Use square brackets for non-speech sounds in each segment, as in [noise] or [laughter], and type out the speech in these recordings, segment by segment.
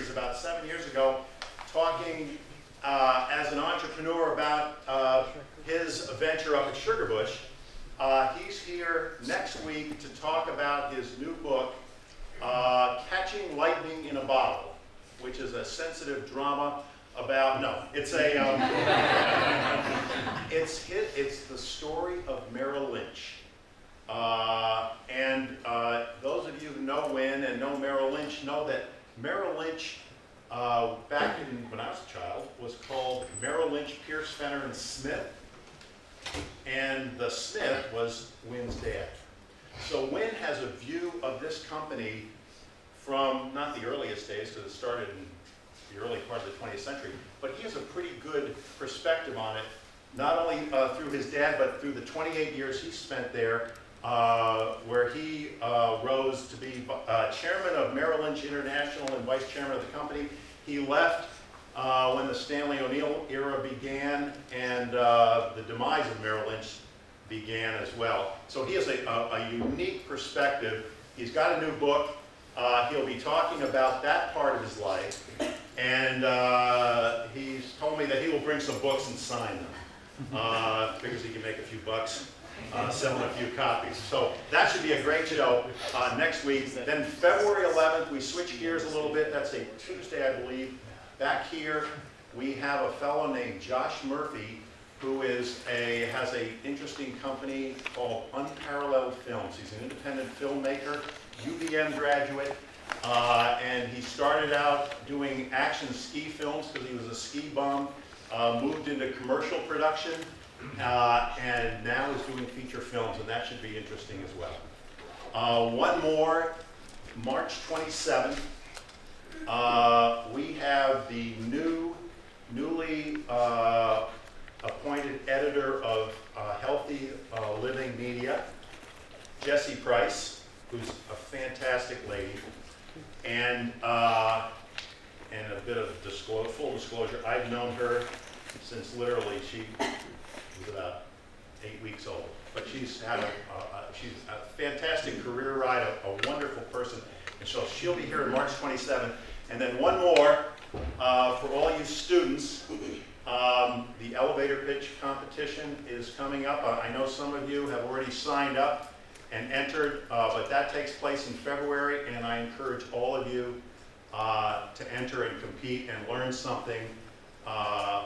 series about seven years ago, talking uh, as an entrepreneur about uh, his venture up at Sugarbush. Uh, he's here next week to talk about his new book, uh, Catching Lightning in a Bottle, which is a sensitive drama about, no, it's a, um, it's, his, it's the story of Merrill Lynch. Uh, and uh, those of you who know Win and know Merrill Lynch know that Merrill Lynch, uh, back in, when I was a child, was called Merrill Lynch, Pierce, Fenner, and Smith. And the Smith was Win's dad. So Win has a view of this company from not the earliest days, because it started in the early part of the 20th century, but he has a pretty good perspective on it, not only uh, through his dad, but through the 28 years he spent there, uh, where he uh, rose to be uh, chairman of Merrill Lynch International and vice chairman of the company. He left uh, when the Stanley O'Neill era began and uh, the demise of Merrill Lynch began as well. So he has a, a, a unique perspective. He's got a new book. He'll be talking about that part of his life. And he's told me that he will bring some books and sign them. Figures he can make a few bucks uh, selling a few copies. So that should be a great show uh, next week. Then February 11th, we switch gears a little bit. That's a Tuesday, I believe. Back here, we have a fellow named Josh Murphy who is a, has an interesting company called Unparalleled Films. He's an independent filmmaker, UVM graduate, uh, and he started out doing action ski films because he was a ski bum, uh, moved into commercial production, uh, and now is doing feature films, and that should be interesting as well. Uh, one more, March 27th, uh, we have the new, newly uh, appointed editor of uh, Healthy uh, Living Media, Jessie Price, who's a fantastic lady. And, and a bit of disclosure, full disclosure, I've known her since literally she about eight weeks old. But she's had a, a, she's a fantastic career ride, a, a, wonderful person. And so she'll be here on March 27th. And then one more uh, for all you students. Um, the elevator pitch competition is coming up. Uh, I know some of you have already signed up and entered, uh, but that takes place in February, and I encourage all of you uh, to enter and compete and learn something, uh,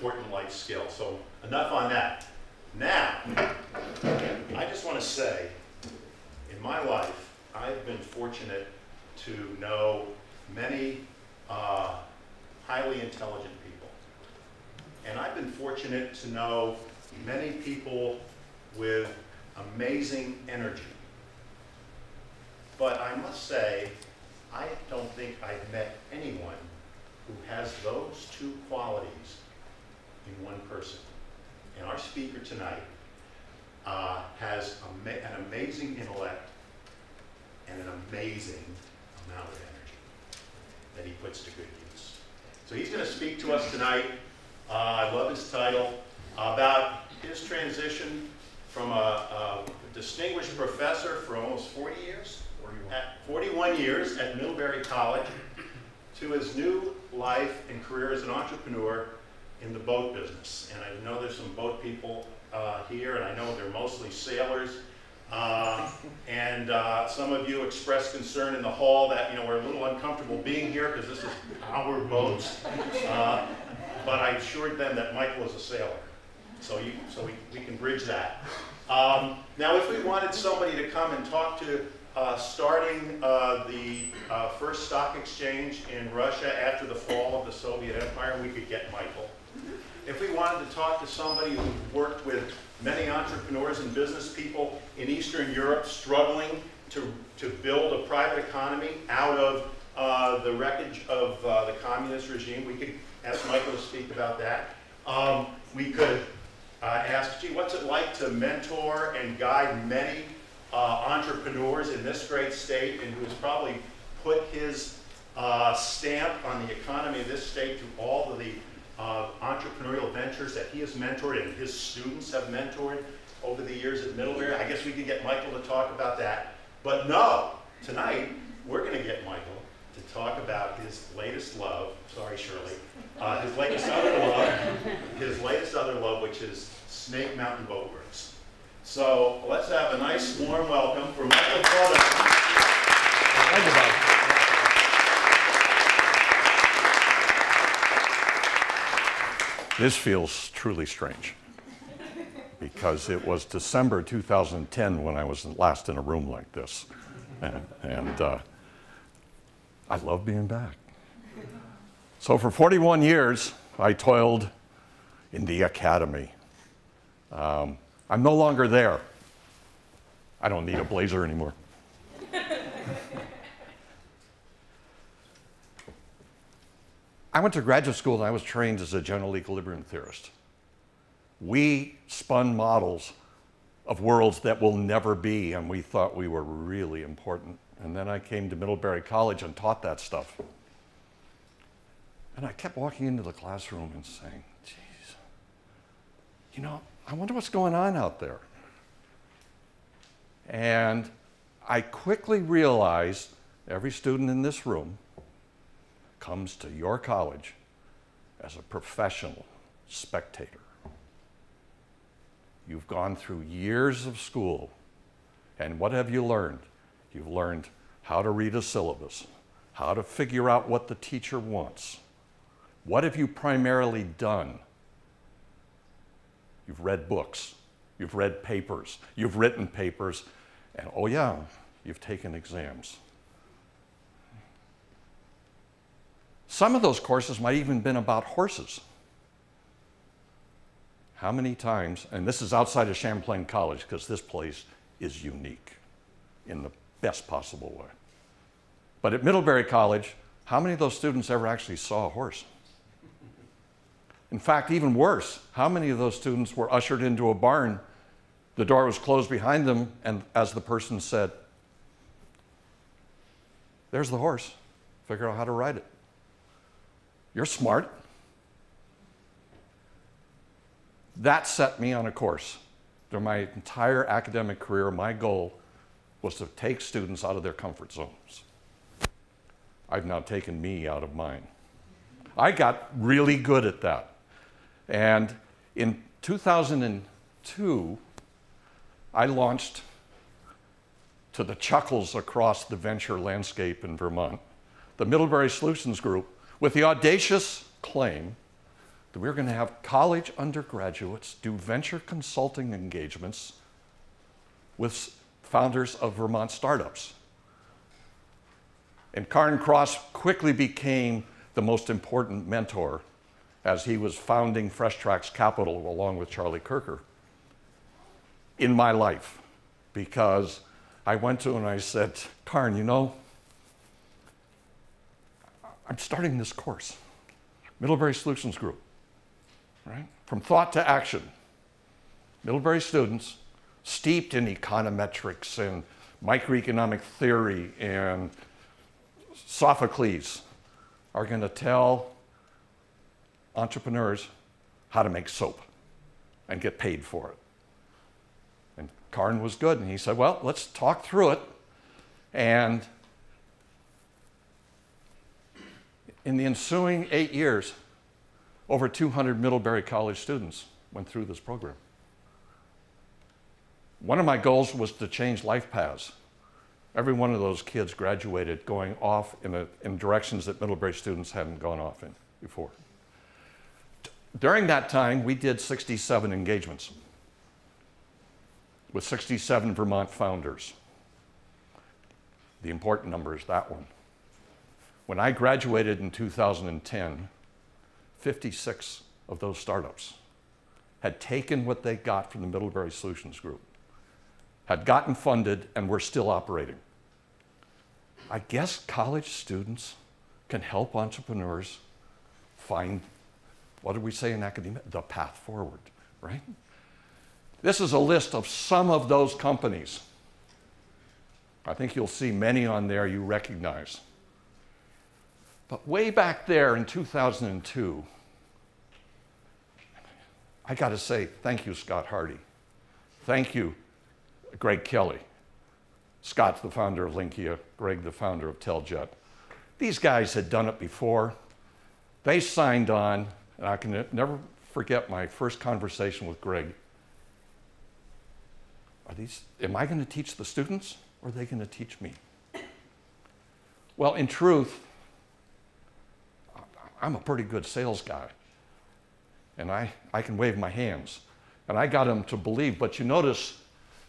important life skill. So enough on that. Now, I just want to say, in my life, I've been fortunate to know many uh, highly intelligent people. And I've been fortunate to know many people with amazing energy. But I must say, I don't think I've met anyone who has those two qualities in one person. And our speaker tonight uh, has ama an amazing intellect and an amazing amount of energy that he puts to good use. So he's going to speak to us tonight. Uh, I love his title about his transition from a, a, distinguished professor for almost 40 years, 41. At 41 years at Middlebury College, to his new life and career as an entrepreneur in the boat business. And I know there's some boat people uh, here, and I know they're mostly sailors. Uh, and uh, some of you expressed concern in the hall that you know we're a little uncomfortable being here because this is our boats. Uh, but I assured them that Michael is a sailor, so you so we, we can bridge that. Um, now, if we wanted somebody to come and talk to uh, starting uh, the uh, first stock exchange in Russia after the fall of the Soviet Empire, we could get Michael. If we wanted to talk to somebody who worked with many entrepreneurs and business people in Eastern Europe struggling to, to build a private economy out of uh, the wreckage of uh, the communist regime, we could ask Michael to speak about that. Um, we could uh, ask, gee, what's it like to mentor and guide many uh, entrepreneurs in this great state and who has probably put his uh, stamp on the economy of this state through all of the uh, entrepreneurial ventures that he has mentored and his students have mentored over the years at Middlebury. I guess we could get Michael to talk about that. But no, tonight we're going to get Michael to talk about his latest love. Sorry, Shirley. Uh, his latest other love, his latest other love, which is Snake Mountain Boat Works. So let's have a nice warm welcome for Michael Claudon. This feels truly strange because it was December 2010 when I was last in a room like this. And, and uh, I love being back. So for 41 years, I toiled in the academy. Um, I'm no longer there. I don't need a blazer anymore. I went to graduate school and I was trained as a general equilibrium theorist. We spun models of worlds that will never be, and we thought we were really important. And then I came to Middlebury College and taught that stuff. And I kept walking into the classroom and saying, geez, you know, I wonder what's going on out there. And I quickly realized every student in this room comes to your college as a professional spectator. You've gone through years of school, and what have you learned? You've learned how to read a syllabus, how to figure out what the teacher wants. What have you primarily done? You've read books, you've read papers, you've written papers, and oh, yeah, you've taken exams. Some of those courses might even been about horses. How many times, and this is outside of Champlain College because this place is unique in the best possible way. But at Middlebury College, how many of those students ever actually saw a horse? In fact, even worse, how many of those students were ushered into a barn, the door was closed behind them, and as the person said, There's the horse, figure out how to ride it. You're smart. That set me on a course. Through my entire academic career, my goal was to take students out of their comfort zones. I've now taken me out of mine. I got really good at that. And in 2002, I launched to the chuckles across the venture landscape in Vermont the Middlebury Solutions Group with the audacious claim that we we're going to have college undergraduates do venture consulting engagements with founders of Vermont startups. And Cairn Cross quickly became the most important mentor as he was founding Fresh Tracks Capital along with Charlie Kireker in my life because I went to him and I said, Cairn, you know, I'm starting this course, Middlebury Solutions Group, right? From thought to action. Middlebury students steeped in econometrics and microeconomic theory and Sophocles are going to tell entrepreneurs how to make soap and get paid for it. And Cairn was good, and he said, Well, let's talk through it. And in the ensuing eight years, over 200 Middlebury College students went through this program. One of my goals was to change life paths. Every one of those kids graduated going off in, a, in directions that Middlebury students hadn't gone off in before. During that time, we did 67 engagements with 67 Vermont founders. The important number is that one. When I graduated in 2010, 56 of those startups had taken what they got from the Middlebury Solutions Group, had gotten funded, and were still operating. I guess college students can help entrepreneurs find, what do we say in academia? The path forward, right? This is a list of some of those companies. I think you'll see many on there you recognize. But way back there in 2002, I got to say thank you, Scott Hardy. Thank you, Greg Kelly. Scott's the founder of Linkia, Greg, the founder of Teljet. These guys had done it before. They signed on, and I can never forget my first conversation with Greg. Are these, am I going to teach the students or are they going to teach me? Well, in truth, I'm a pretty good sales guy. And I, I can wave my hands. And I got them to believe. But you notice,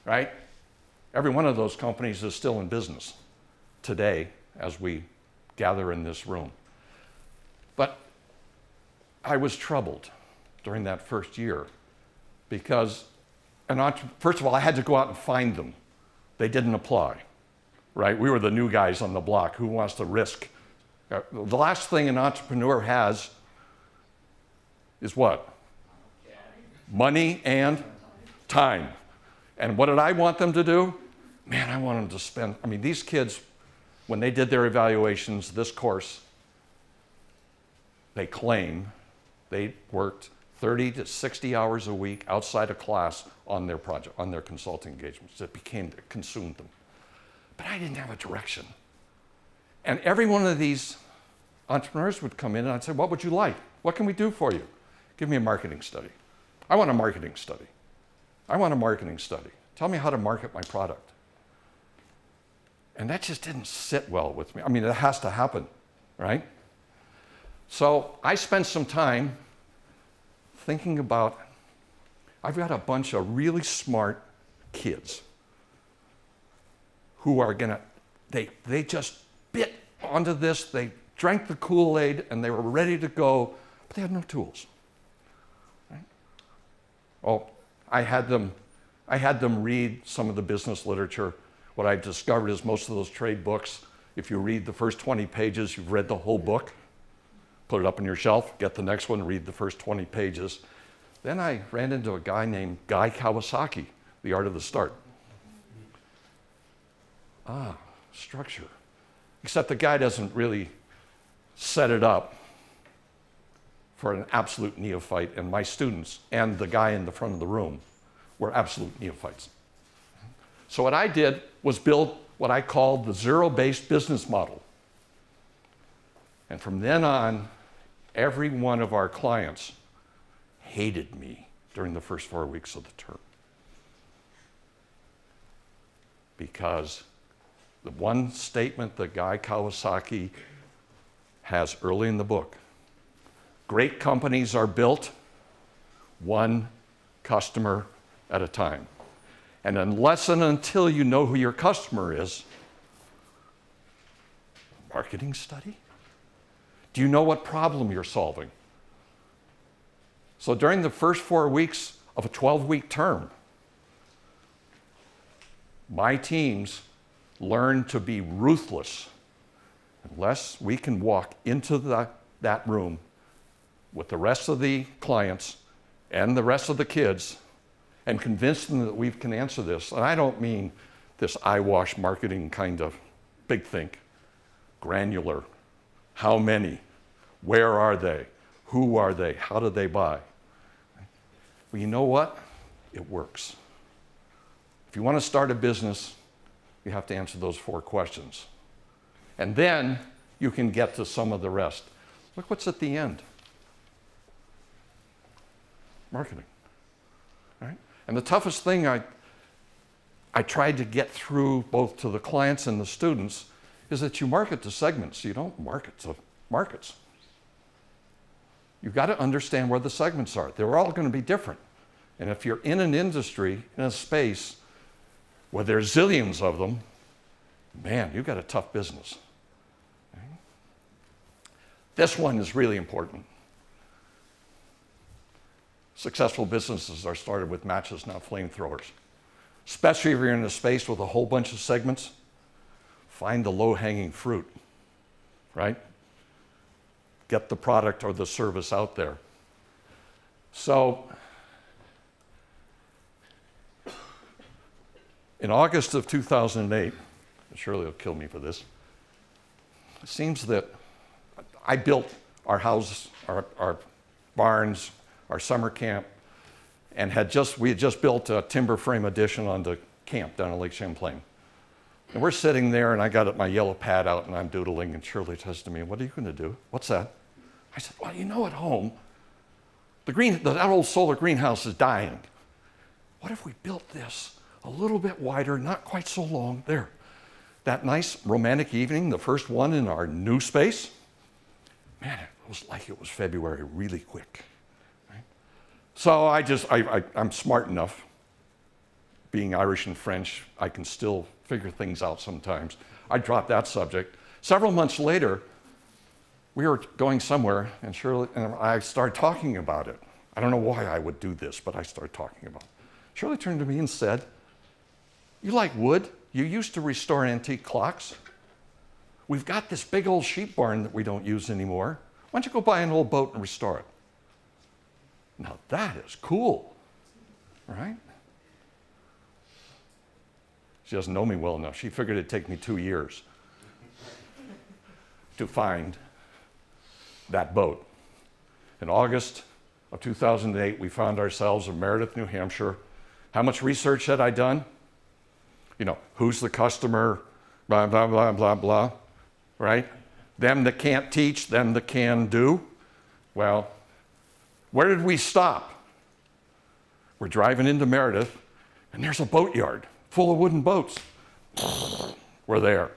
right? Every one of those companies is still in business today as we gather in this room. But I was troubled during that first year because, and first of all, I had to go out and find them. They didn't apply, right? We were the new guys on the block. Who wants to risk? Uh, the last thing an entrepreneur has is what? Money and time. And what did I want them to do? Man, I want them to spend, I mean, these kids, when they did their evaluations this course, they claim they worked 30 to 60 hours a week outside of class on their project, on their consulting engagements. It became, it consumed them. But I didn't have a direction. And every one of these entrepreneurs would come in and I'd say, What would you like? What can we do for you? Give me a marketing study. I want a marketing study. I want a marketing study. Tell me how to market my product. And that just didn't sit well with me. I mean, it has to happen, right? So I spent some time thinking about I've got a bunch of really smart kids who are to, they, they just bit onto this, they drank the Kool Aid, and they were ready to go, but they had no tools. Right? Oh, I had them. I had them read some of the business literature. What I've discovered is most of those trade books, if you read the first 20 pages, you've read the whole book. Put it up on your shelf, get the next one, read the first 20 pages. Then I ran into a guy named Guy Kawasaki, The Art of the Start. Ah, structure. Except the guy doesn't really set it up for an absolute neophyte, and my students and the guy in the front of the room were absolute neophytes. So, what I did was build what I called the zero based business model. And from then on, every one of our clients hated me during the first four weeks of the term. Because the one statement that Guy Kawasaki has early in the book great companies are built one customer at a time. And unless and until you know who your customer is, marketing study? Do you know what problem you're solving? So during the first four weeks of a 12 week term, my teams learn to be ruthless unless we can walk into the, that room with the rest of the clients and the rest of the kids and convince them that we can answer this. And I don't mean this eyewash marketing kind of big think, granular. How many? Where are they? Who are they? How do they buy? Well, you know what? It works. If you want to start a business, you have to answer those four questions. And then you can get to some of the rest. Look what's at the end marketing. Right? And the toughest thing I, I tried to get through both to the clients and the students is that you market to segments, you don't market to markets. You've got to understand where the segments are. They're all going to be different. And if you're in an industry, in a space where there's zillions of them, man, you've got a tough business. This one is really important. Successful businesses are started with matches, not flamethrowers. Especially if you're in a space with a whole bunch of segments, find the low hanging fruit, right? Get the product or the service out there. So, in August of 2008, Shirley will kill me for this, it seems that I built our houses, our, our barns, our summer camp, and had just, we had just built a timber frame addition on the camp down in Lake Champlain. And we're sitting there, and I got my yellow pad out, and I'm doodling, and Shirley says to me, What are you going to do? What's that? I said, Well, you know, at home, the green, that old solar greenhouse is dying. What if we built this a little bit wider, not quite so long? There. That nice romantic evening, the first one in our new space, man, it was like it was February really quick. Right? So I just, I, I, I'm smart enough. Being Irish and French, I can still figure things out sometimes. I dropped that subject. Several months later, we were going somewhere, and Shirley and I started talking about it. I don't know why I would do this, but I started talking about it. Shirley turned to me and said, You like wood? You used to restore antique clocks. We've got this big old sheep barn that we don't use anymore. Why don't you go buy an old boat and restore it? Now that is cool, right? She doesn't know me well enough. She figured it'd take me two years to find that boat. In August of 2008, we found ourselves in Meredith, New Hampshire. How much research had I done? You know, who's the customer, blah, blah, blah, blah, blah, right? Them that can't teach, them that can do. Well, where did we stop? We're driving into Meredith, and there's a boatyard full of wooden boats. [sniffs] We're there.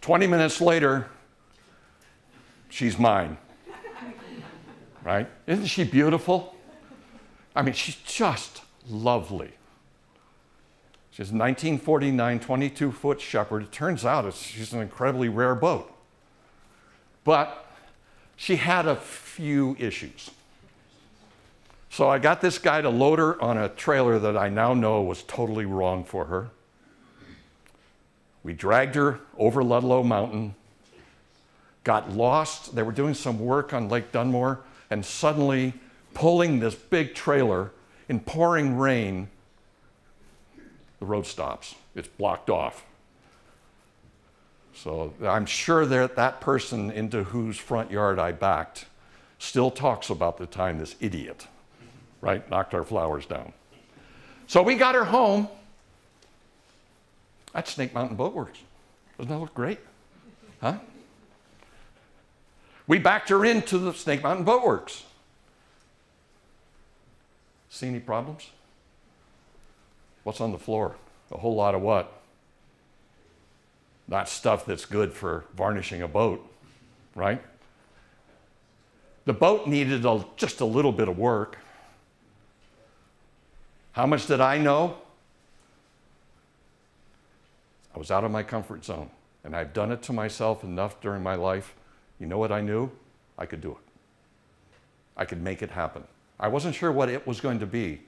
20 minutes later, she's mine right? Isn't she beautiful? I mean, she's just lovely. She's a 1949 22 foot Shepherd. It turns out she's an incredibly rare boat. But she had a few issues. So I got this guy to load her on a trailer that I now know was totally wrong for her. We dragged her over Ludlow Mountain, got lost. They were doing some work on Lake Dunmore and suddenly pulling this big trailer in pouring rain, the road stops. It's blocked off. So I'm sure that that person into whose front yard I backed still talks about the time this idiot, right, knocked our flowers down. So we got her home. That's Snake Mountain Boat Works. Doesn't that look great? Huh? We backed her into the Snake Mountain Boat Works. See any problems? What's on the floor? A whole lot of what? Not stuff that's good for varnishing a boat, right? The boat needed a, just a little bit of work. How much did I know? I was out of my comfort zone, and I've done it to myself enough during my life you know what I knew? I could do it. I could make it happen. I wasn't sure what it was going to be.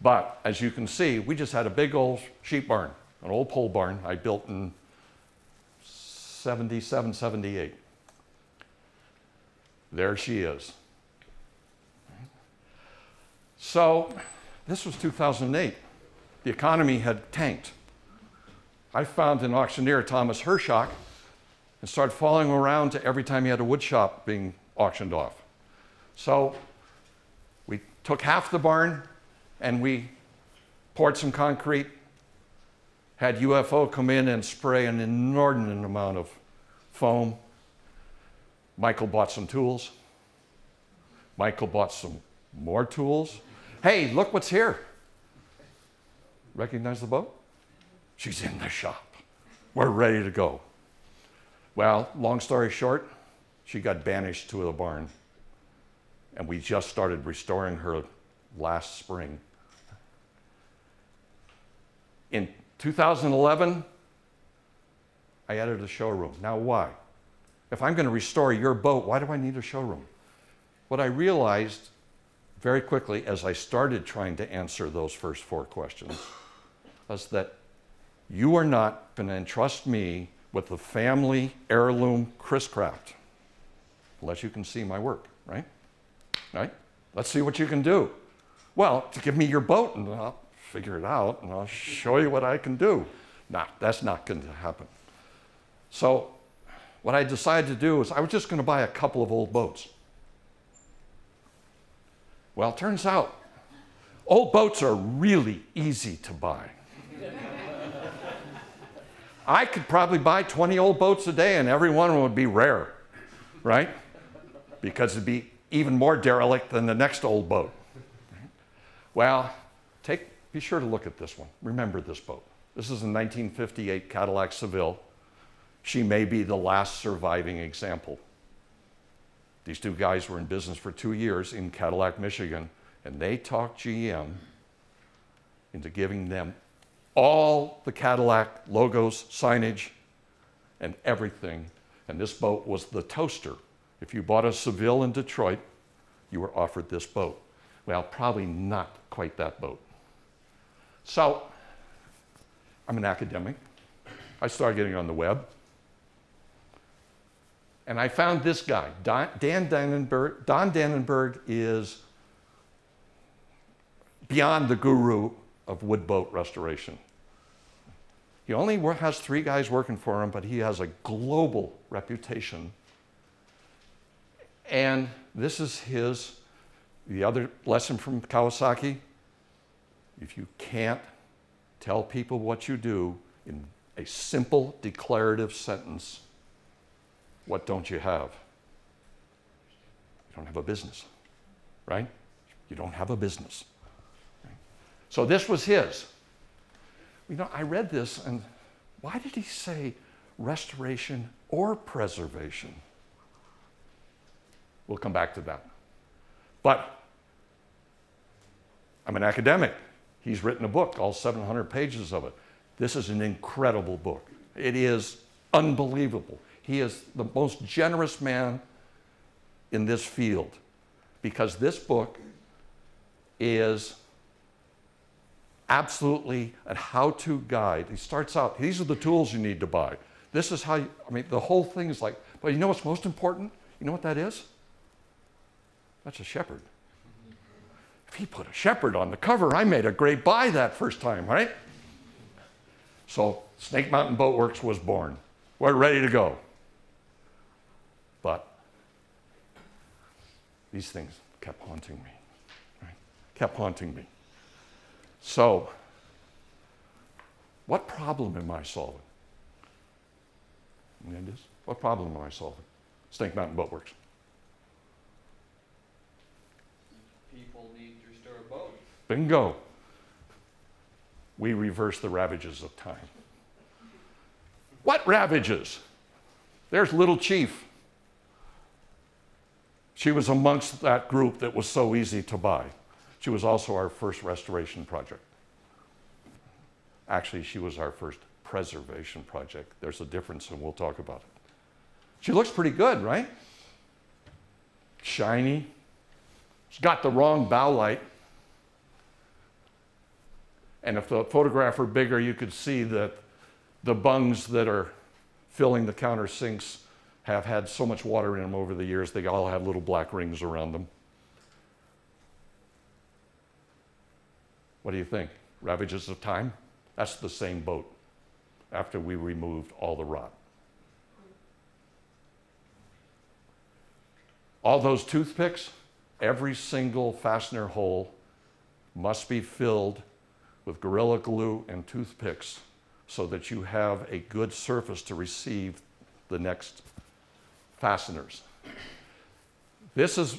But as you can see, we just had a big old sheep barn, an old pole barn I built in 77, 78. There she is. So, this was 2008. The economy had tanked. I found an auctioneer, Thomas Hirchak, and started following around to every time he had a wood shop being auctioned off. So we took half the barn and we poured some concrete, had UFO come in and spray an inordinate amount of foam. Michael bought some tools. Michael bought some more tools. Hey, look what's here. Recognize the boat? She's in the shop. We're ready to go. Well, long story short, she got banished to the barn. And we just started restoring her last spring. In 2011, I added a showroom. Now, why? If I'm going to restore your boat, why do I need a showroom? what I realized very quickly as I started trying to answer those first four questions was that you are not going to entrust me with the family heirloom Chris Craft unless you can see my work, right? Right? Let's see what you can do. Well, to give me your boat and I'll figure it out and I'll show you what I can do. Nah, that's not going to happen. So, what I decided to do is I was just going to buy a couple of old boats. Well, turns out old boats are really easy to buy. I could probably buy 20 old boats a day and every one would be rare, right? Because it'd be even more derelict than the next old boat. Well, be sure to look at this one. Remember this boat. This is a 1958 Cadillac Seville. She may be the last surviving example. These two guys were in business for two years in Cadillac, Michigan, and they talked GM into giving them all the Cadillac logos, signage, and everything. And this boat was the toaster. If you bought a Seville in Detroit, you were offered this boat. Well, probably not quite that boat. So, I'm an academic. I started getting on the web. And I found this guy, Dan Danenberg. Don Danenberg is beyond the guru of wood boat restoration. He only has three guys working for him, but he has a global reputation. And this is his, the other lesson from Kawasaki if you can't tell people what you do in a simple declarative sentence, what don't you have? You don't have a business, right? You don't have a business. So this was his. You know, I read this and why did he say restoration or preservation? We'll come back to that. But I'm an academic. He's written a book, all 700 pages of it. This is an incredible book. It is unbelievable. He is the most generous man in this field because this book is absolutely a how to guide. He starts out, these are the tools you need to buy. This is how you, I mean, the whole thing is like, but you know what's most important? You know what that is? That's a shepherd. If he put a shepherd on the cover, I made a great buy that first time, right? So Snake Mountain Boat Works was born. We're ready to go. But these things kept haunting me, right? Kept haunting me. So, what problem am I solving? And is, what problem am I solving? Snake Mountain Boat Works. People need to restore a boat. Bingo. We reverse the ravages of time. What ravages? There's Little Chief. She was amongst that group that was so easy to buy. She was also our first restoration project. Actually, she was our first preservation project. There's a difference, and we'll talk about it. She looks pretty good, right? Shiny. She's got the wrong bow light. And if the photograph were bigger, you could see that the bungs that are filling the counter sinks have had so much water in them over the years, they all have little black rings around them. What do you think? Ravages of time? That's the same boat after we removed all the rot. All those toothpicks, every single fastener hole must be filled with Gorilla Glue and toothpicks so that you have a good surface to receive the next fasteners. This is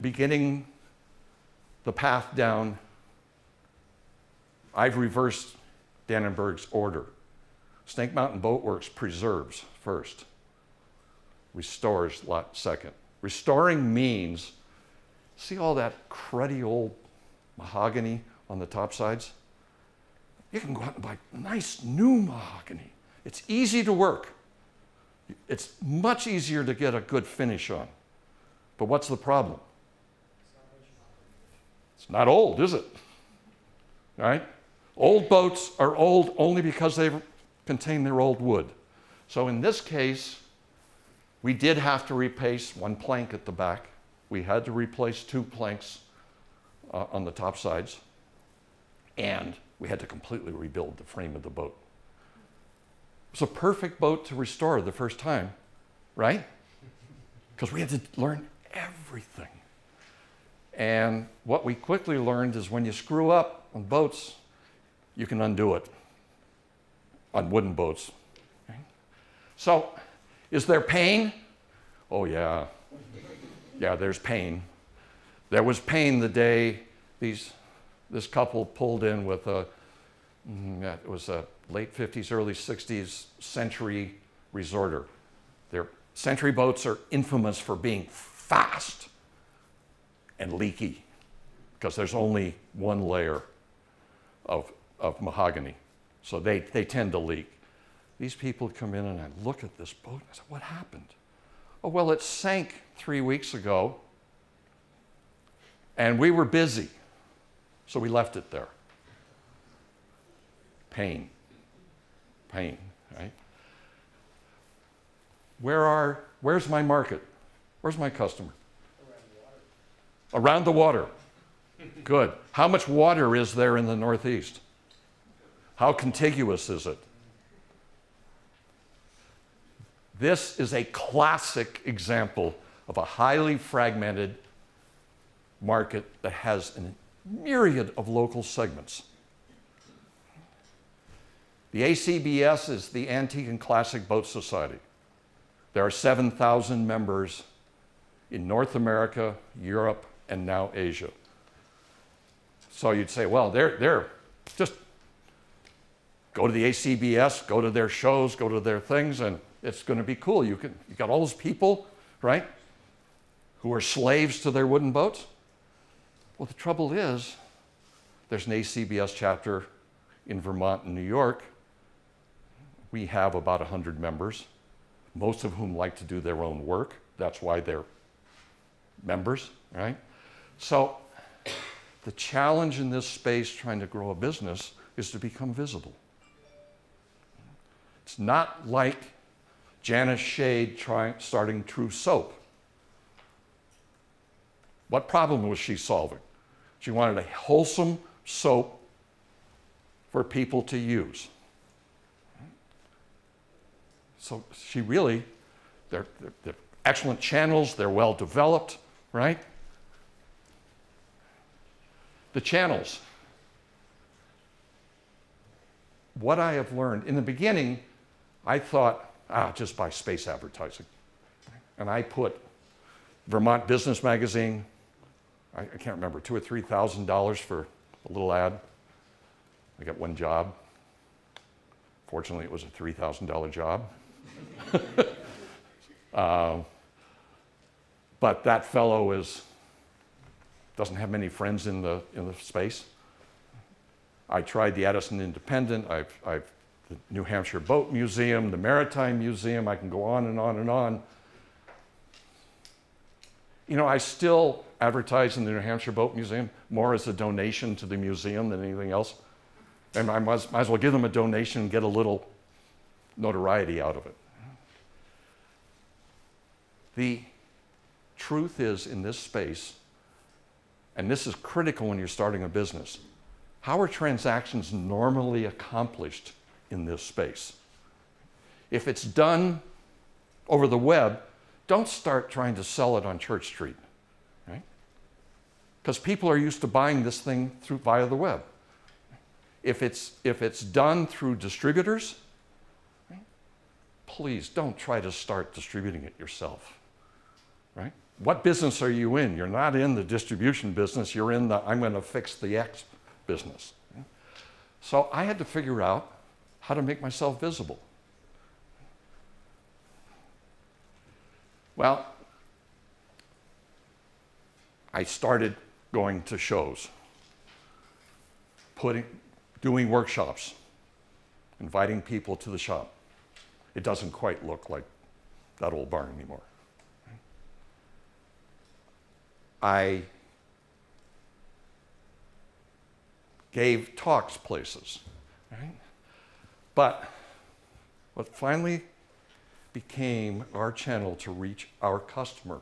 beginning the path down I've reversed Danenberg's order. Snake Mountain Boatworks preserves first, restores lot second. Restoring means, see all that cruddy old mahogany on the top sides? You can go out and buy nice new mahogany. It's easy to work. It's much easier to get a good finish on. But what's the problem? It's not old, is it? Right? Old boats are old only because they contain their old wood. So in this case, we did have to replace one plank at the back. We had to replace two planks uh, on the top sides. And we had to completely rebuild the frame of the boat. It was a perfect boat to restore the first time, right? [laughs] Because we had to learn everything. And what we quickly learned is when you screw up on boats, you can undo it on wooden boats. Okay? So, is there pain? Oh, yeah. Yeah, there's pain. There was pain the day these, this couple pulled in with a, mm, it was a late 50s, early 60s century resorter. Their century boats are infamous for being fast and leaky because there's only one layer of, of mahogany. So they, they tend to leak. These people come in and I look at this boat and I said, What happened? Oh, well, it sank three weeks ago and we were busy. So we left it there. Pain. Pain, right? Where are, where's my market? Where's my customer? Around the water. Good. How much water is there in the Northeast? How contiguous is it? This is a classic example of a highly fragmented market that has a myriad of local segments. The ACBS is the Antique and Classic Boat Society. There are 7,000 members in North America, Europe, and now Asia. So you'd say, well, they're, they're just go to the ACBS, go to their shows, go to their things, and it's going to be cool. You can you got all those people, right, who are slaves to their wooden boats. Well, the trouble is, there's an ACBS chapter in Vermont and New York. We have about 100 members, most of whom like to do their own work. That's why they're members, right? So, the challenge in this space trying to grow a business is to become visible. It's not like Janice Shade trying, starting True Soap. What problem was she solving? She wanted a wholesome soap for people to use. So she really, they're, they're, they're excellent channels, they're well developed, right? The channels. What I have learned, in the beginning, I thought, ah, just buy space advertising. And I put Vermont Business Magazine, I, I can't remember, two or three thousand dollars for a little ad. I got one job. Fortunately, it was a $3,000 job. Um, [laughs] but that fellow is, doesn't have many friends in the, in the space. I tried the Addison Independent, I've, I've the New Hampshire Boat Museum, the Maritime Museum, I can go on and on and on. You know, I still advertise in the New Hampshire Boat Museum more as a donation to the museum than anything else. And I might, might as well give them a donation and get a little notoriety out of it. The truth is, in this space, and this is critical when you're starting a business, how are transactions normally accomplished in this space? If it's done over the web, don't start trying to sell it on Church Street? Because people are used to buying this thing through via the web. If it's, if it's done through distributors, please don't try to start distributing it yourself. Right? What business are you in? You're not in the distribution business, you're in the I'm going to fix the X business. So I had to figure out how to make myself visible. Well, I started going to shows, putting, doing workshops, inviting people to the shop. It doesn't quite look like that old barn anymore. I gave talks places. Right? But what finally became our channel to reach our customer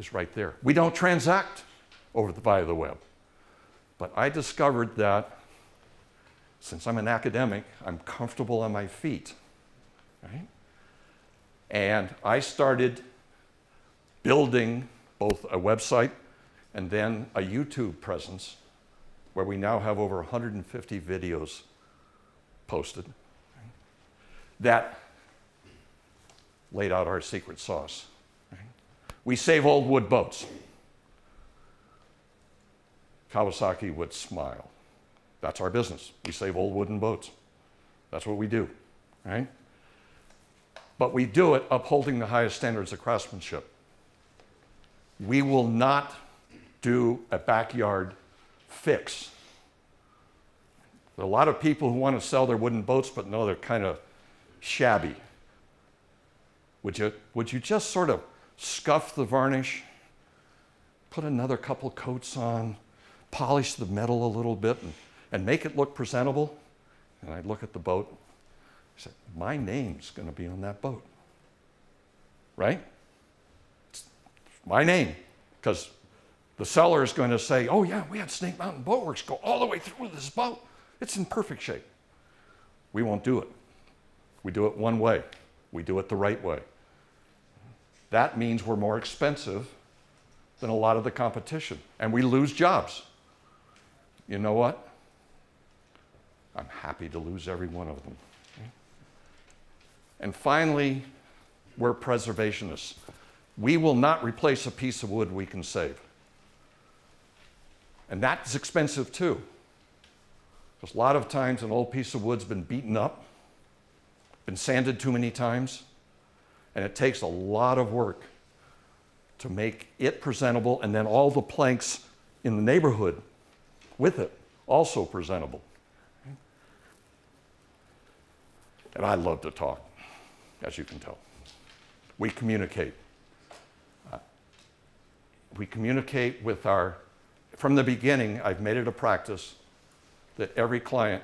is right there. We don't transact over the, via the web. But I discovered that since I'm an academic, I'm comfortable on my feet. Right? And I started building both a website and then a YouTube presence where we now have over 150 videos posted that laid out our secret sauce. We save old wood boats. Kawasaki would smile. That's our business. We save old wooden boats. That's what we do, right? But we do it upholding the highest standards of craftsmanship. We will not do a backyard fix. There are a lot of people who want to sell their wooden boats, but no, they're kind of shabby. Would you, would you just sort of scuff the varnish, put another couple coats on, polish the metal a little bit, and, and make it look presentable? And I'd look at the boat. I said, My name's going to be on that boat. Right? It's my name. Because the seller is going to say, Oh, yeah, we had Snake Mountain Boatworks go all the way through this boat. It's in perfect shape. We won't do it. We do it one way, we do it the right way. That means we're more expensive than a lot of the competition, and we lose jobs. You know what? I'm happy to lose every one of them. And finally, we're preservationists. We will not replace a piece of wood we can save. And that's expensive too. Because a lot of times an old piece of wood's been beaten up, been sanded too many times, and it takes a lot of work to make it presentable and then all the planks in the neighborhood with it also presentable. And I love to talk, as you can tell. We communicate. Uh, we communicate with our, from the beginning, I've made it a practice that every client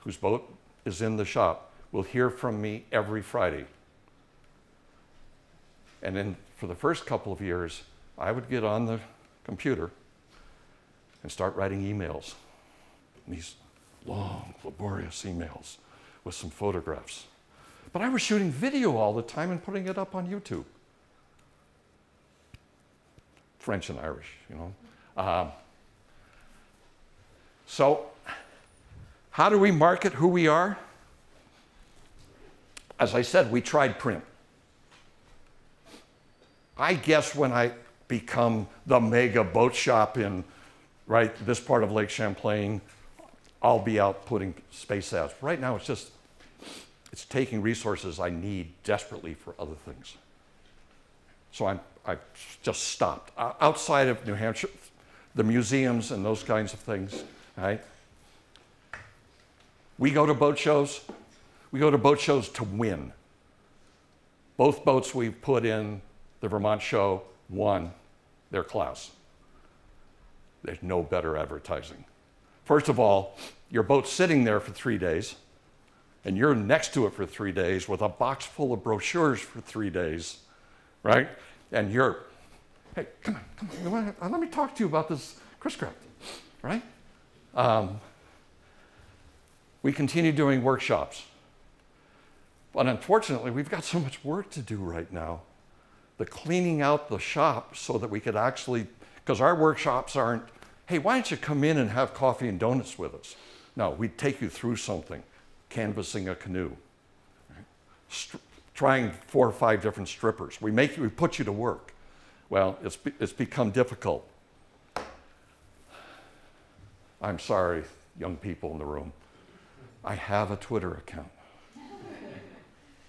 whose boat is in the shop will hear from me every Friday. And then for the first couple of years, I would get on the computer and start writing emails. These long, laborious emails with some photographs. But I was shooting video all the time and putting it up on YouTube. French and Irish, you know. Um, so, how do we market who we are? As I said, we tried print. I guess when I become the mega boat shop in right this part of Lake Champlain, I'll be out putting space ads. Right now, it's just it's taking resources I need desperately for other things. So I'm I've just stopped outside of New Hampshire, the museums and those kinds of things. Right? We go to boat shows. We go to boat shows to win. Both boats we've put in the Vermont show won their class. There's no better advertising. First of all, your boat's sitting there for three days, and you're next to it for three days with a box full of brochures for three days, right? And you're, hey, come on, come on, let me talk to you about this Chris Craft, right? Um, we continue doing workshops. But unfortunately, we've got so much work to do right now the cleaning out the shop so that we could actually, because our workshops aren't, hey, why don't you come in and have coffee and donuts with us? No, we'd take you through something, canvassing a canoe, right? trying four or five different strippers. We make we put you to work. Well, it's, it's become difficult. I'm sorry, young people in the room. I have a Twitter account.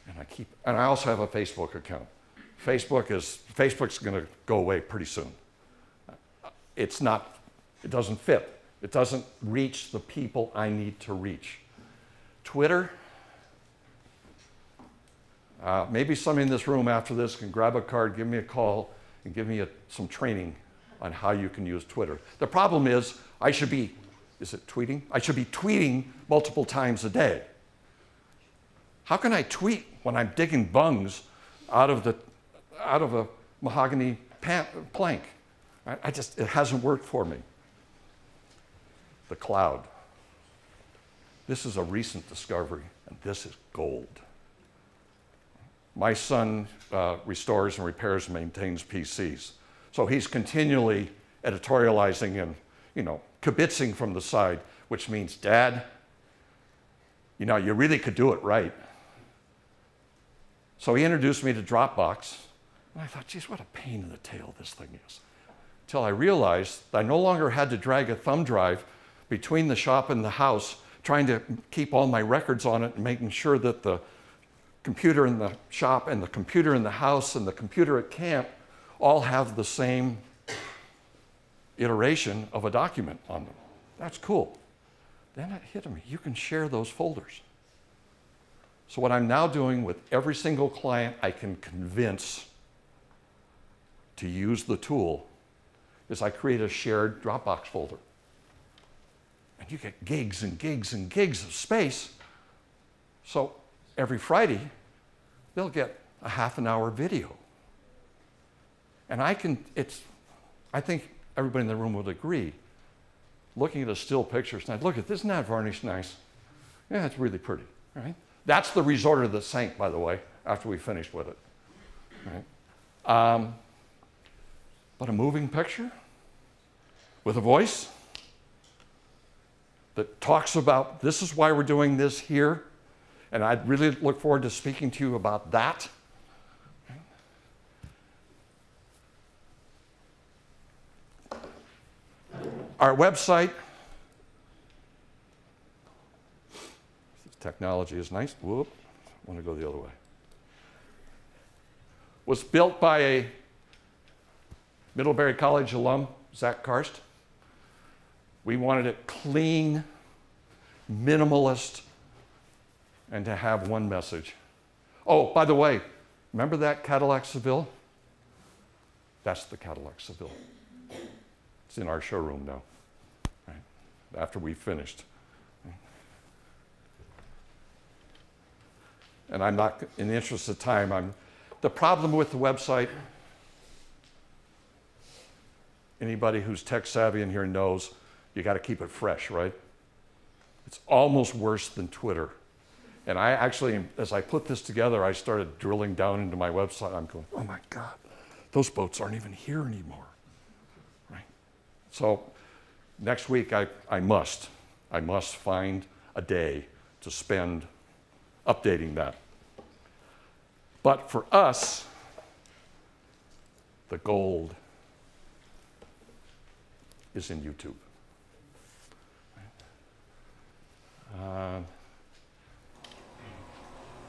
And I keep, and I also have a Facebook account. Facebook is Facebook's going to go away pretty soon. It's not, it doesn't fit. It doesn't reach the people I need to reach. Twitter, uh, maybe somebody in this room after this can grab a card, give me a call, and give me a, some training on how you can use Twitter. The problem is, I should be, is it tweeting? I should be tweeting multiple times a day. How can I tweet when I'm digging bungs out of, the, out of a mahogany plank? I, just, it hasn't worked for me. The cloud. This is a recent discovery, and this is gold. My son uh, restores and repairs and maintains PCs. So he's continually editorializing and, you know, kibitzing from the side, which means, Dad, you know, you really could do it right. So he introduced me to Dropbox, and I thought, geez, what a pain in the tail this thing is. Until I realized I no longer had to drag a thumb drive between the shop and the house, trying to keep all my records on it and making sure that the computer in the shop and the computer in the house and the computer at camp all have the same iteration of a document on them. That's cool. Then it hit me. You can share those folders. So, what I'm now doing with every single client I can convince to use the tool is I create a shared Dropbox folder. And you get gigs and gigs and gigs of space. So, every Friday, they'll get a half an hour video. And I can, it's, I think everybody in the room would agree. Looking at the still pictures, and I look at this, isn't that varnish nice? Yeah, it's really pretty, right? That's the resorter that sank, by the way, after we finished with it. Right? Um, but a moving picture with a voice that talks about this is why we're doing this here, and I'd really look forward to speaking to you about that. Our website, technology is nice. Whoop, I want to go the other way. Was built by a Middlebury College alum, Zach Karst. We wanted it clean, minimalist, and to have one message. Oh, by the way, remember that Cadillac Seville? That's the Cadillac Seville. It's in our showroom now, right? after we finished. And I'm not, in the interest of time, I'm, the problem with the website, anybody who's tech savvy in here knows you got to keep it fresh, right? It's almost worse than Twitter. And I actually, as I put this together, I started drilling down into my website. I'm going, oh my God, those boats aren't even here anymore. Right? So next week, I, I must, I must find a day to spend updating that. But for us, the gold is in YouTube. Uh,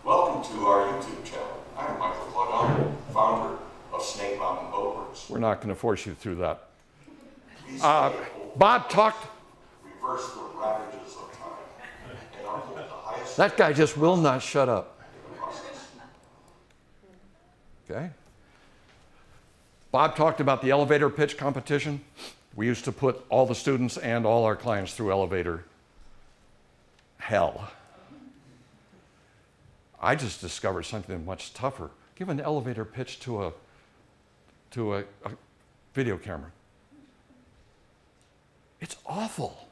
Welcome to our YouTube channel. I'm Michael Claudon, founder of Snake Mountain Boatworks. we're not going to force you through that. Uh, Bob talked, reverse the ravages of time and uphold the highest that guy just will not shut up. Okay? Bob talked about the elevator pitch competition. We used to put all the students and all our clients through elevator hell. I just discovered something much tougher. Give an elevator pitch to a to a, a video camera. It's awful.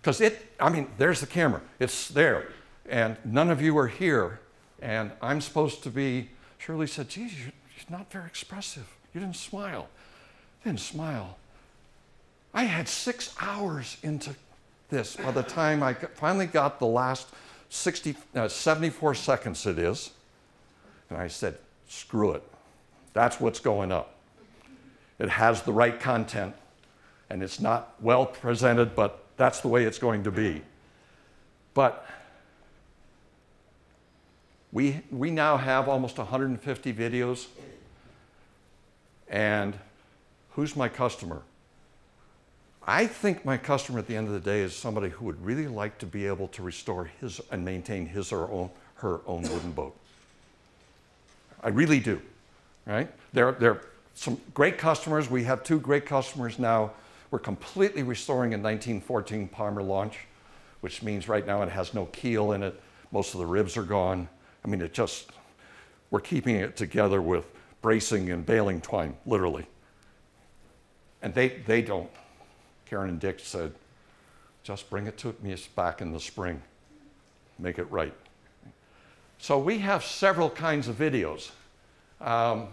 Because it, I mean, there's the camera. It's there. And none of you are here. And I'm supposed to be, Shirley said, geez, you're, you're not very expressive. You didn't smile. didn't smile. I had six hours into this by the time I finally got the last 60, uh, 74 seconds it is. And I said, screw it. That's what's going up. It has the right content and it's not well presented, but that's the way it's going to be. But we, we now have almost 150 videos. And who's my customer? I think my customer at the end of the day is somebody who would really like to be able to restore his and maintain his or own, her own wooden boat. I really do, right? They're, they're some great customers. We have two great customers now. We're completely restoring a 1914 Palmer launch, which means right now it has no keel in it. Most of the ribs are gone. I mean, it just, we're keeping it together with bracing and baling twine, literally. And they, they don't. Karen and Dick said, just bring it to me back in the spring. Make it right. So we have several kinds of videos. Um,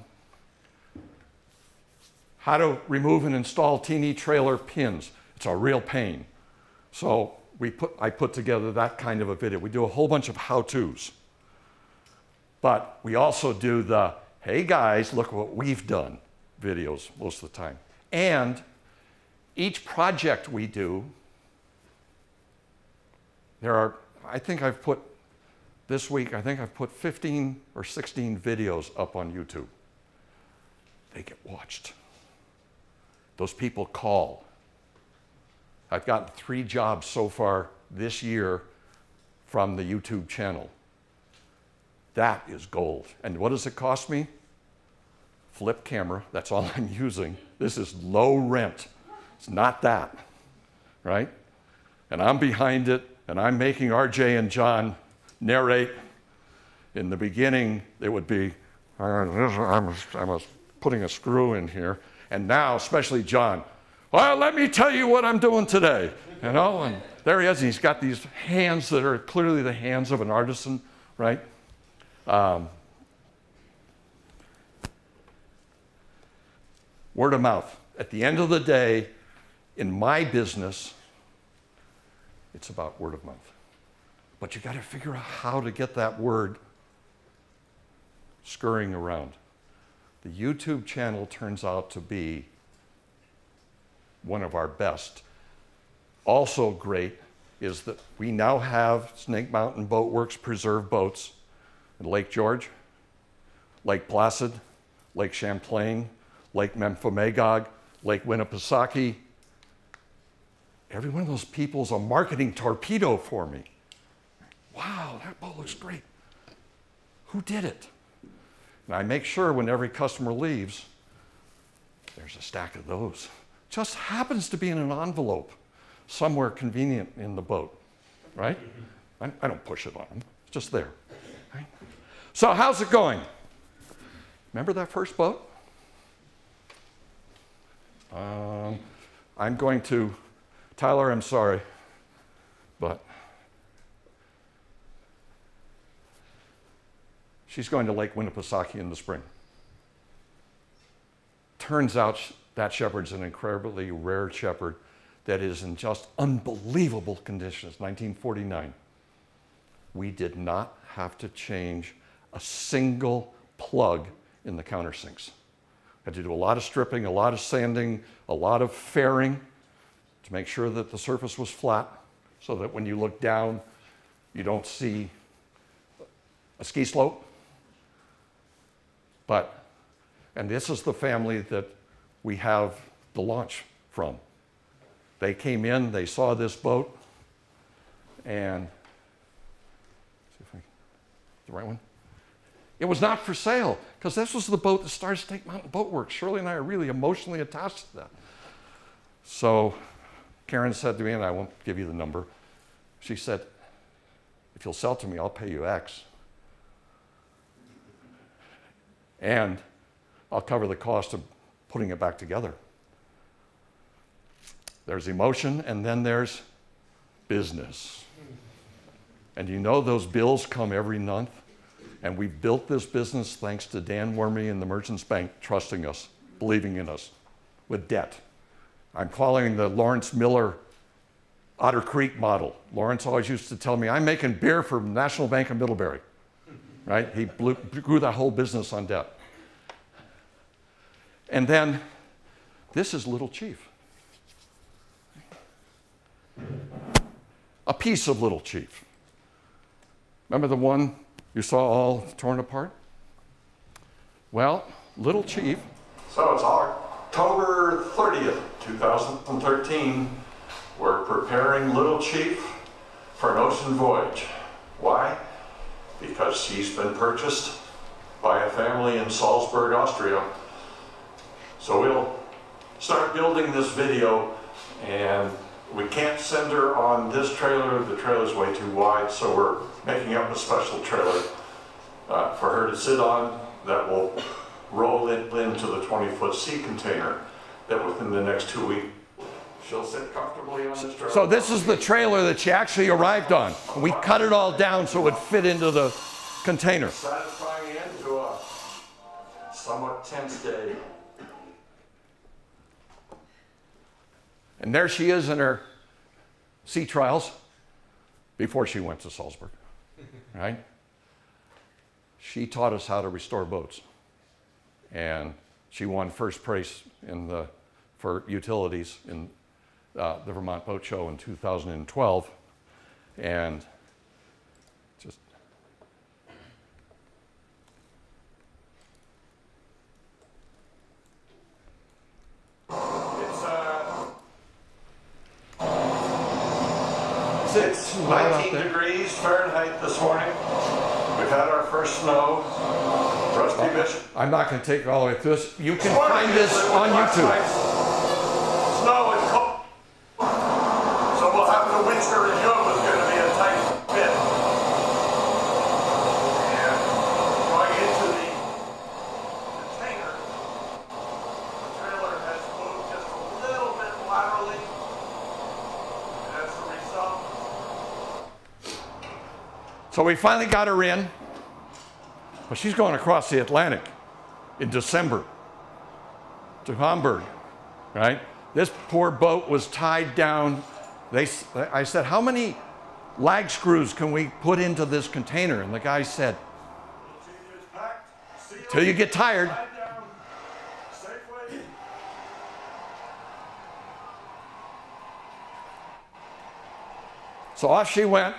how to remove and install teeny trailer pins. It's a real pain. So we put, I put together that kind of a video. We do a whole bunch of how-tos. But we also do the, hey guys, look what we've done videos most of the time. And each project we do, there are, I think I've put, this week, I think I've put 15 or 16 videos up on YouTube. They get watched. Those people call. I've gotten three jobs so far this year from the YouTube channel. That is gold. And what does it cost me? Flip camera, that's all [laughs] I'm using. This is low rent. It's not that, right? And I'm behind it, and I'm making RJ and John narrate. In the beginning, it would be, I'm, I'm putting a screw in here. And now, especially John, well, let me tell you what I'm doing today. You know, and there he is, and he's got these hands that are clearly the hands of an artisan, right? Um, word of mouth. At the end of the day, in my business, it's about word of mouth. But you got to figure out how to get that word scurrying around. The YouTube channel turns out to be one of our best. Also, great is that we now have Snake Mountain Boat Works preserved boats in Lake George, Lake Placid, Lake Champlain, Lake Memphremagog, Lake Winnipesaukee. Every one of those people is a marketing torpedo for me. Wow, that boat looks great. Who did it? And I make sure when every customer leaves, there's a stack of those. Just happens to be in an envelope somewhere convenient in the boat, right? I, don't push it on them, it's just there. So, how's it going? Remember that first boat? Um, I'm going to, Tyler, I'm sorry, but She's going to Lake Winnipesaukee in the spring. Turns out that shepherd's an incredibly rare shepherd that is in just unbelievable conditions. 1949. We did not have to change a single plug in the countersinks. Had to do a lot of stripping, a lot of sanding, a lot of fairing to make sure that the surface was flat so that when you look down, you don't see a ski slope. But, and this is the family that we have the launch from. They came in, they saw this boat, and see if I the right one. It was not for sale because this was the boat that started Snake Mountain Boat Works. Shirley and I are really emotionally attached to that. So Karen said to me, and I won't give you the number, she said, if you'll sell to me, I'll pay you X. and I'll cover the cost of putting it back together. There's emotion, and then there's business. And you know those bills come every month? And we built this business thanks to Dan Wormy and the Merchants Bank trusting us, believing in us with debt. I'm calling the Lawrence Miller Otter Creek model. Lawrence always used to tell me, I'm making beer for National Bank of Middlebury right? He blew, grew that whole business on debt. And then this is Little Chief. A piece of Little Chief. Remember the one you saw all torn apart? Well, Little Chief. So it's October 30th, 2013. We're preparing Little Chief for an ocean voyage. Why? because he's been purchased by a family in Salzburg, Austria. So we'll start building this video and we can't send her on this trailer, the trailer's way too wide, so we're making up a special trailer uh, for her to sit on that will roll it into the 20-foot sea container that within the next two weeks, she'll sit comfortably on this trailer. So this is the trailer that she actually arrived on. We cut it all down so it would fit into the container. Satisfying end to a somewhat tense day. And there she is in her sea trials before she went to Salzburg, [laughs] right? She taught us how to restore boats. And she won first place in the, for utilities in uh, the Vermont Boat Show in 2012. And just It's, uh, It's 19 degrees Fahrenheit this morning. We've had our first snow. Rusty Bishop. I'm not going to take it all the way through this. You can find this on YouTube. Snow and cold. So we'll have the winter in Yuma is going to be a tight fit. And going into the container, the trailer has moved just a little bit laterally. And as a result, So we finally got her in, but she's going across the Atlantic in December to Hamburg, right? This poor boat was tied down. They, I said, How many lag screws can we put into this container? And the guy said, Till you get tired. So off she went.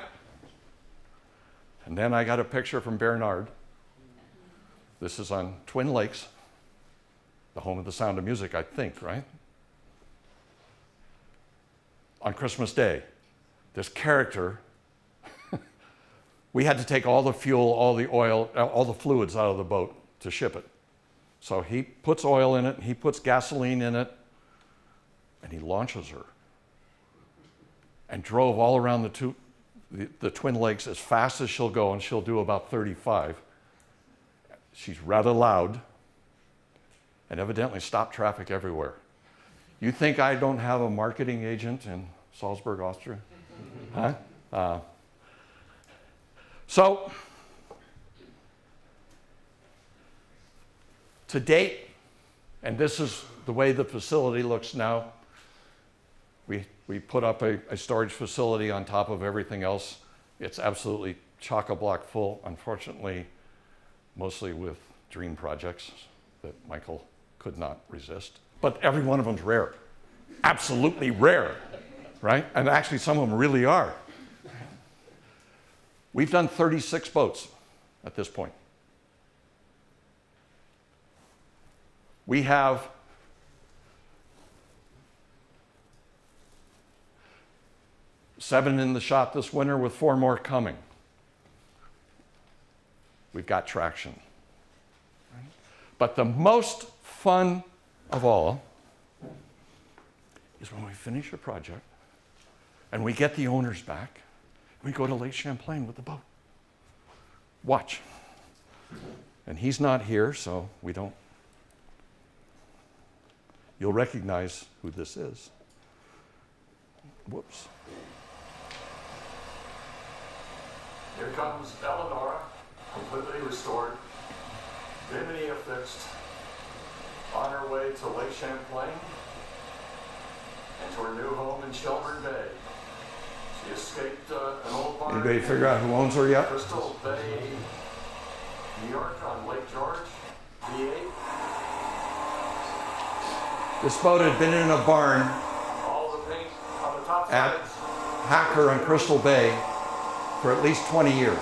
And then I got a picture from Bernard. This is on Twin Lakes, the home of the sound of music, I think, right? On Christmas Day, this character, [laughs] we had to take all the fuel, all the oil, uh, all the fluids out of the boat to ship it. So he puts oil in it, he puts gasoline in it, and he launches her and drove all around the, two, the, the Twin Lakes as fast as she'll go, and she'll do about 35. She's rather loud and evidently stopped traffic everywhere. You think I don't have a marketing agent in Salzburg, Austria? huh? Uh, so, to date, and this is the way the facility looks now, we, we put up a, a storage facility on top of everything else. It's absolutely chock-a-block full, unfortunately, mostly with dream projects that Michael could not resist. But every one of them's rare, absolutely rare, right? And actually, some of them really are. We've done 36 boats at this point. We have seven in the shop this winter with four more coming. We've got traction. But the most fun of all is when we finish a project and we get the owners back, we go to Lake Champlain with the boat. Watch. And he's not here, so we don't. You'll recognize who this is. Whoops. Here comes Eleanor, completely restored, bimini affixed, on her way to Lake Champlain and to her new home in Shelburne Bay. She escaped uh, an old barn Anybody figure out who owns her yet? Crystal Bay, New York on Lake George, V8. This boat had been in a barn All the paint on the top At- Hacker on Crystal Bay for at least 20 years.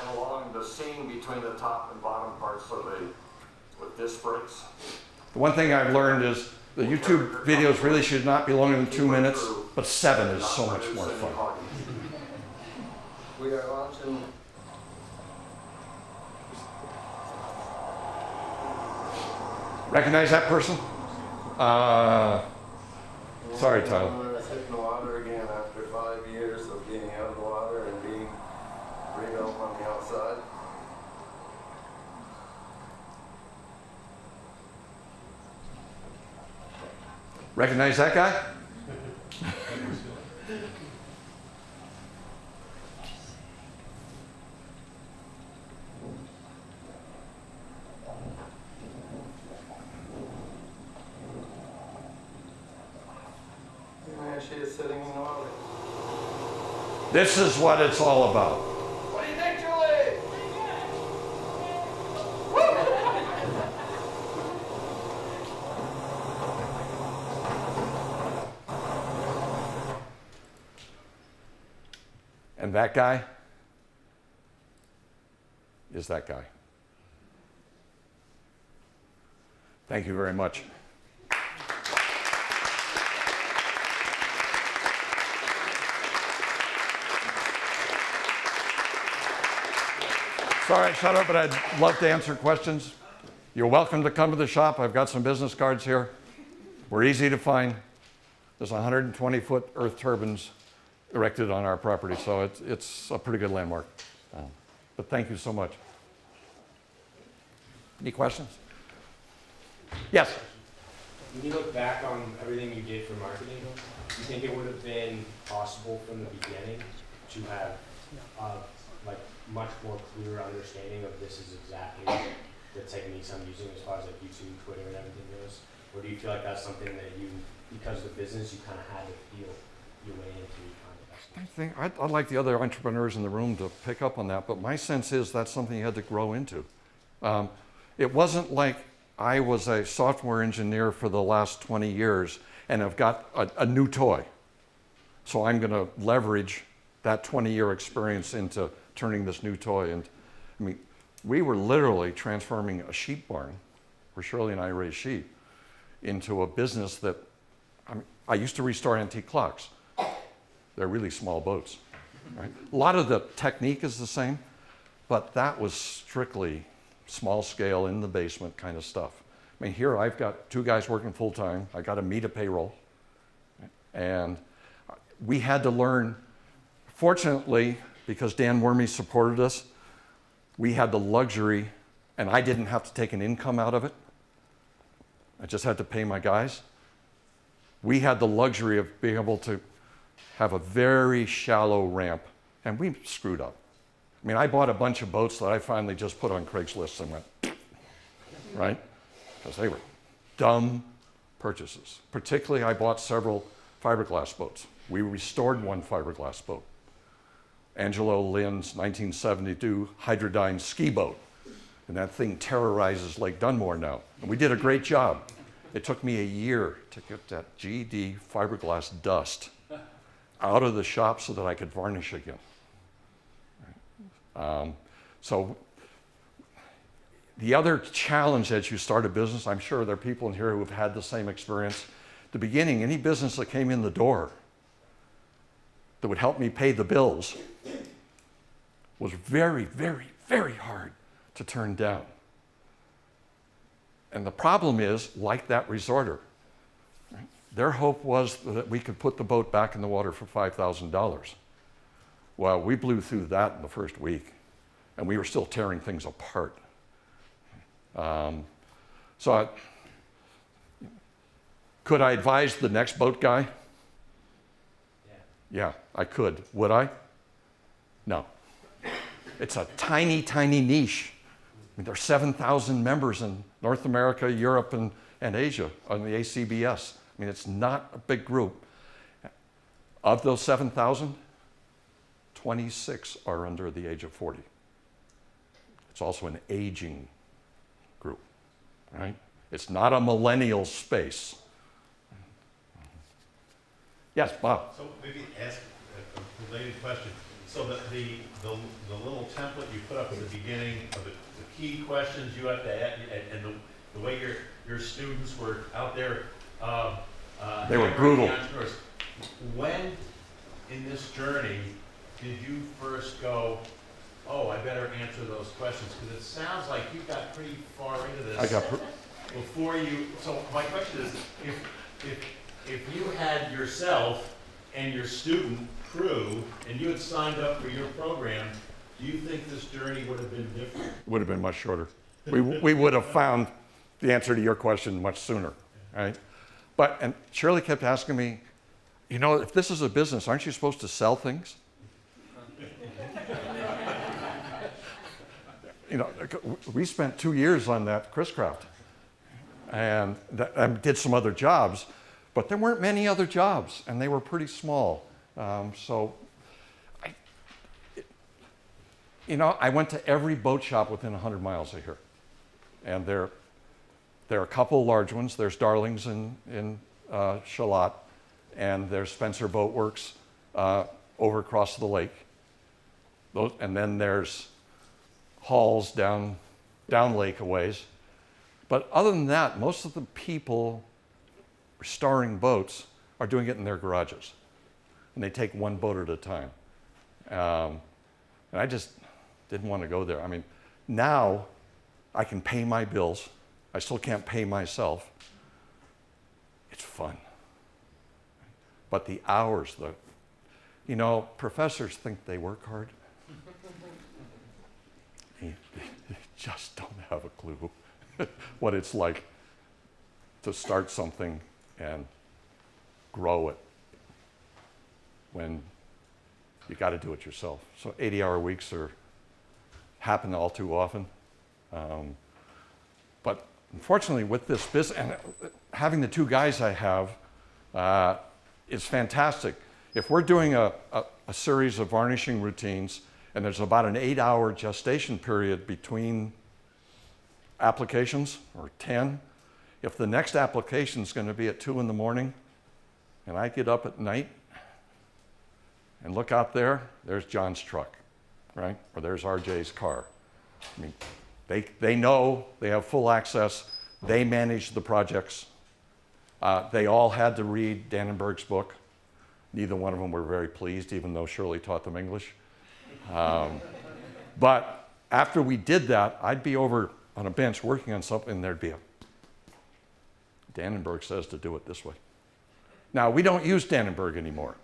And along the seam between the top and bottom parts of the, with disc brakes. The one thing I've learned is the YouTube videos really should not be longer than two minutes, but seven is so much more fun. We are on to Recognize that person? Uh, sorry, Tyler. When I was hitting the water again after five years of being out of the water and being rebuilt on the outside. Recognize that guy? And there she is sitting in the water. This is what it's all about. What do you think, Julie? And that guy is that guy. Thank you very much. Sorry, I shut up, but I'd love to answer questions. You're welcome to come to the shop. I've got some business cards here. We're easy to find. There's 120 foot earth turbines erected on our property, so it's, it's a pretty good landmark. Um, But thank you so much. Any questions? Yes? When you look back on everything you did for marketing, do you think it would have been possible from the beginning to have, uh, like, much more clear understanding of this is exactly the techniques I'm using as far as like YouTube, Twitter, and everything goes? Or do you feel like that's something that you, because of the business, you kind of had to feel your way into I think, I'd, I'd like the other entrepreneurs in the room to pick up on that, but my sense is that's something you had to grow into. Um, it wasn't like I was a software engineer for the last 20 years and I've got a, a new toy. So I'm going to leverage that 20 year experience into turning this new toy. And I mean, we were literally transforming a sheep barn, where Shirley and I raised sheep, into a business that I, mean, I used to restore antique clocks. They're really small boats. Right? A lot of the technique is the same, but that was strictly small scale in the basement kind of stuff. I mean, here I've got two guys working full time. I got a meet a payroll, and we had to learn. Fortunately, because Dan Wormy supported us, we had the luxury, and I didn't have to take an income out of it. I just had to pay my guys. We had the luxury of being able to have a very shallow ramp, and we screwed up. I mean, I bought a bunch of boats that I finally just put on Craigslist and went, [laughs] right? Because they were dumb purchases. Particularly, I bought several fiberglass boats. We restored one fiberglass boat. Angelo Lynn's 1972 Hydrodyne ski boat. And that thing terrorizes Lake Dunmore now. And we did a great job. It took me a year to get that GD fiberglass dust out of the shop so that I could varnish again. Um, so the other challenge as you start a business, I'm sure there are people in here who have had the same experience. The beginning, any business that came in the door that would help me pay the bills was very, very, very hard to turn down. And the problem is, like that resorter, their hope was that we could put the boat back in the water for $5,000. Well, we blew through that in the first week, and we were still tearing things apart. Um, so, I, could I advise the next boat guy? Yeah. Yeah, I could. Would I? No. It's a tiny, tiny niche. I mean, there are 7,000 members in North America, Europe, and, and Asia on the ACBS. I mean, it's not a big group. Of those 7,000, 26 are under the age of 40. It's also an aging group, right? It's not a millennial space. Yes, Bob. So maybe ask a- related question. So the, the, the the little template you put up at the beginning of the, the key questions you have to add, and, and the, the way your, your students were out there, uh, uh. They were brutal. When in this journey did you first go, oh, I better answer those questions? Because it sounds like you got pretty far into this. I got, before you, so my question is, if, if, if you had yourself and your student crew, and you had signed up for your program, do you think this journey would have been different? Would have been much shorter. We, we would have found the answer to your question much sooner, right? But, and Shirley kept asking me, you know, if this is a business, aren't you supposed to sell things? [laughs] you know, we spent two years on that Chris Craft and, that, and did some other jobs, but there weren't many other jobs, and they were pretty small. Um, so, I, it, you know, I went to every boat shop within 100 miles of here, and there, there are a couple large ones. There's Darlings in, in uh, Charlotte, and there's Spencer Boat Works uh, over across the lake. Those, and then there's Halls down, down lake a ways. But other than that, most of the people restoring boats are doing it in their garages. And they take one boat at a time. Um, and I just didn't want to go there. I mean, now I can pay my bills. I still can't pay myself. It's fun. But the hours, the, you know, professors think they work hard. [laughs] they just don't have a clue [laughs] what it's like to start something and grow it when you got to do it yourself. So 80 hour weeks are happen all too often. Um, unfortunately, with this business, and having the two guys I have uh, is fantastic. If we're doing a, a, a series of varnishing routines and there's about an eight hour gestation period between applications or 10, if the next application is going to be at 2 in the morning and I get up at night and look out there, there's John's truck, right? Or there's RJ's car. I mean, they, they know, they have full access, they manage the projects. Uh, they all had to read Danenberg's book. Neither one of them were very pleased, even though Shirley taught them English. Um, but after we did that, I'd be over on a bench working on something, there'd be a Danenberg says to do it this way. Now, we don't use Dannenberg anymore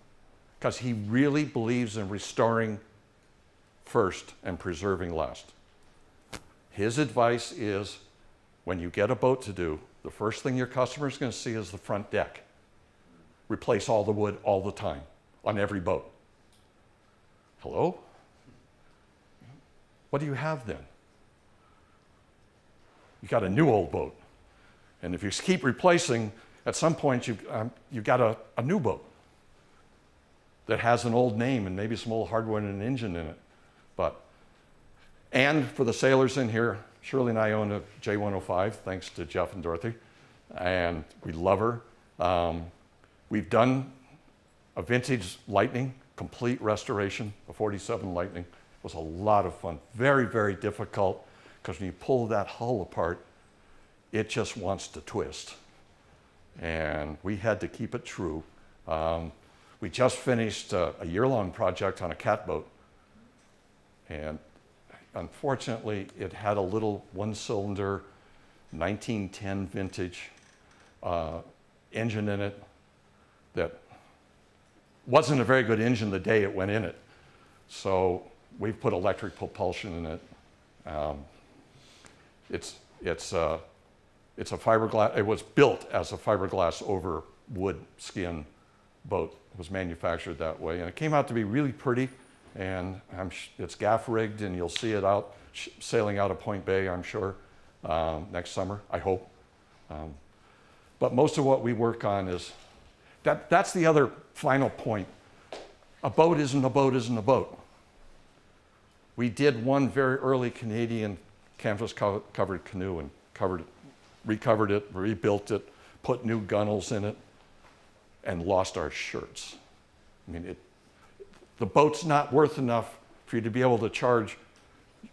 because he really believes in restoring first and preserving last. His advice is when you get a boat to do, the first thing your customer is going to see is the front deck. Replace all the wood all the time on every boat. Hello? What do you have then? You got a new old boat. And if you keep replacing, at some point you've, um, you've got a, a new boat that has an old name and maybe some old hardware and an engine in it. But, and for the sailors in here, Shirley and I own a J105, thanks to Jeff and Dorothy, and we love her. Um, we've done a vintage Lightning, complete restoration, a 47 Lightning. It was a lot of fun. Very, very difficult, because when you pull that hull apart, it just wants to twist. And we had to keep it true. Um, we just finished a, a year-long project on a catboat. And unfortunately, it had a little one-cylinder 1910 vintage uh, engine in it that wasn't a very good engine the day it went in it. So we've put electric propulsion in it. Um, it's, it's, uh, it's a fiberglass, it was built as a fiberglass over wood skin boat. It was manufactured that way. And it came out to be really pretty. And it's gaff rigged, and you'll see it out sailing out of Point Bay, I'm sure, um, next summer, I hope. Um, but most of what we work on is that, that's the other final point. A boat isn't a boat isn't a boat. We did one very early Canadian canvas co covered canoe and covered it recovered it, rebuilt it, put new gunnels in it, and lost our shirts. I mean, it, the boat's not worth enough for you to be able to charge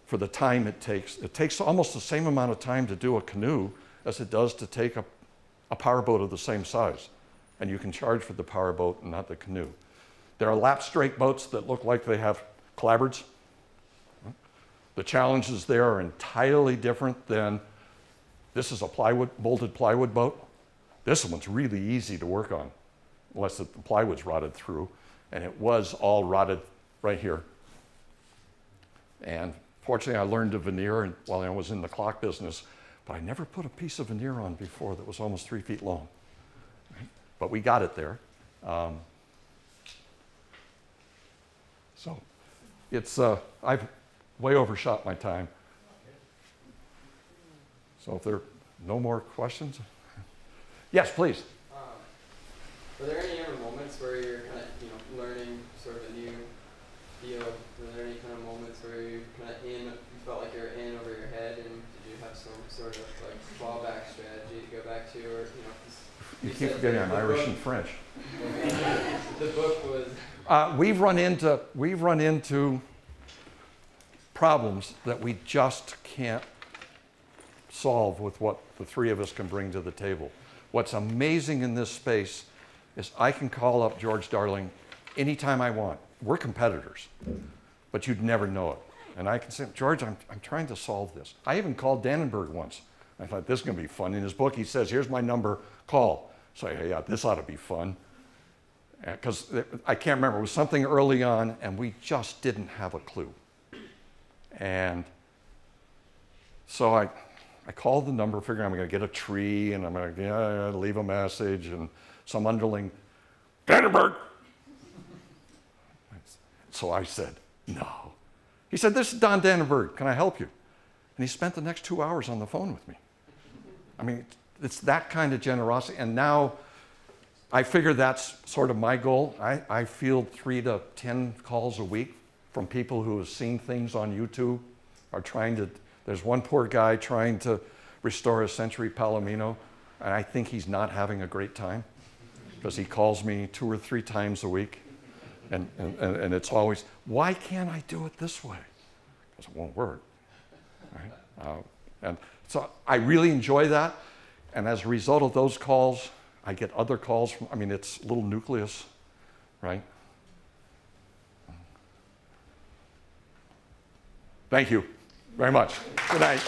for the time it takes. It takes almost the same amount of time to do a canoe as it does to take a, a powerboat of the same size. And you can charge for the powerboat and not the canoe. There are lap strake boats that look like they have clapboards. The challenges there are entirely different than This is a plywood, molded plywood boat. This one's really easy to work on, unless the plywood's rotted through. And it was all rotted right here. And fortunately, I learned to veneer while I was in the clock business, but I never put a piece of veneer on before that was almost three feet long. But we got it there. Um, so it's, uh, I've way overshot my time. So if there are no more questions? Yes, please. Um, were there any ever moments where you're kind of, you know, learning sort of a new field? Were there any kind of moments where you're kind of in, you felt like you were in over your head, and did you have some sort of like fallback strategy to go back to, or you know? You keep forgetting I'm Irish book- and French. [laughs] the book was Uh, we've run into we've run into problems that we just can't solve with what the three of us can bring to the table. What's amazing in this space is I can call up George Darling anytime I want. We're competitors, but you'd never know it. And I can say, George, I'm, I'm trying to solve this. I even called Danenberg once. I thought this is going to be fun. In his book, he says, Here's my number, call. So, I, yeah, this ought to be fun uh, because I can't remember, it was something early on, and we just didn't have a clue. And so I, I called the number, figuring I'm going to get a tree, and I'm going to yeah, leave a message, and some underling, Danenberg! So I said, no. He said, this is Don Danenberg. Can I help you? And he spent the next two hours on the phone with me. I mean, it's that kind of generosity. And now I figure that's sort of my goal. I, I field three to 10 calls a week from people who have seen things on YouTube, are trying to, there's one poor guy trying to restore a century Palomino, and I think he's not having a great time because he calls me two or three times a week. And, and, and it's always, why can't I do it this way? Because it won't work. Right? Uh, and so I really enjoy that. And as a result of those calls, I get other calls from, I mean, it's little nucleus, right? Thank you very much. Good night.